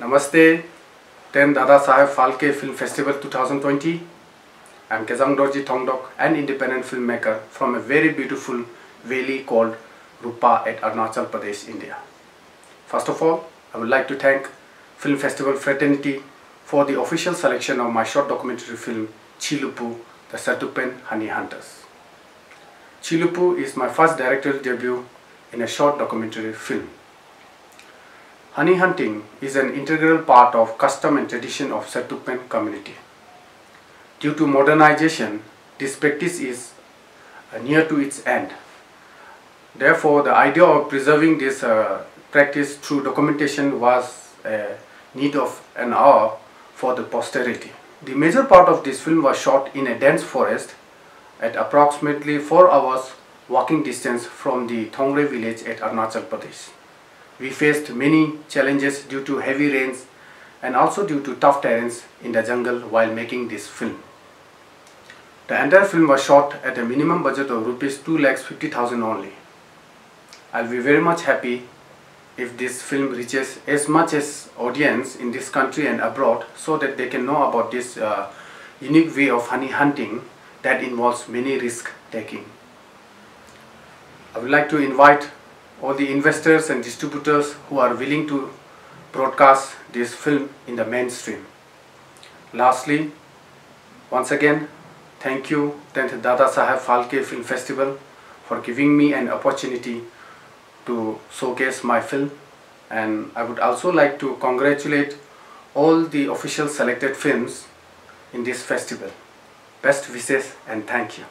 Namaste, 10 Dada Saheb Phalke Film Festival 2020. I am Kezang Dorji Thongdok, an independent filmmaker from a very beautiful valley called Rupa at Arunachal Pradesh, India. First of all, I would like to thank Film Festival Fraternity for the official selection of my short documentary film Chi Lupo, The Shertukpen Honey Hunters. Chi Lupo is my first directorial debut in a short documentary film. Honey hunting is an integral part of custom and tradition of Shertukpen community. Due to modernization, this practice is uh, near to its end. Therefore, the idea of preserving this uh, practice through documentation was a need of an hour for the posterity. The major part of this film was shot in a dense forest at approximately 4 hours walking distance from the Thongre village at Arunachal Pradesh. We faced many challenges due to heavy rains and also due to tough terrains in the jungle while making this film. The entire film was shot at a minimum budget of rupees 2 lakhs 50,000 only. I'll be very much happy if this film reaches as much as audience in this country and abroad so that they can know about this uh, unique way of honey hunting that involves many risk taking. I would like to invite all the investors and distributors who are willing to broadcast this film in the mainstream. Lastly, once again, thank you 10th Dada Saheb Phalke Film Festival for giving me an opportunity to showcase my film and I would also like to congratulate all the official selected films in this festival. Best wishes and thank you.